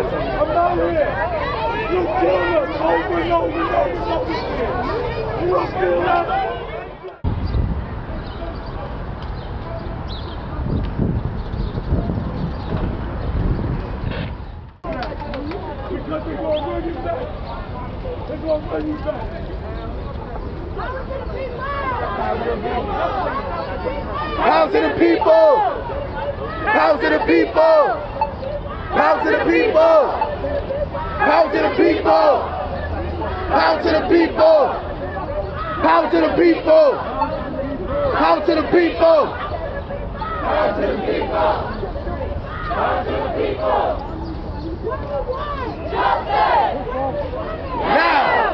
I'm out here. You killed us over and over and over and over again. You back. Power to the people! Power to the people! Power to the people! Power to the people! Power to the people! Power to the people! Power to the people! Power to the people! Power to the people! Justice! Now!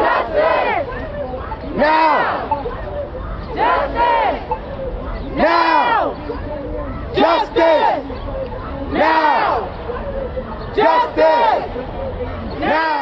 Justice! Now! Justice! Now! Justice! Justice! Now!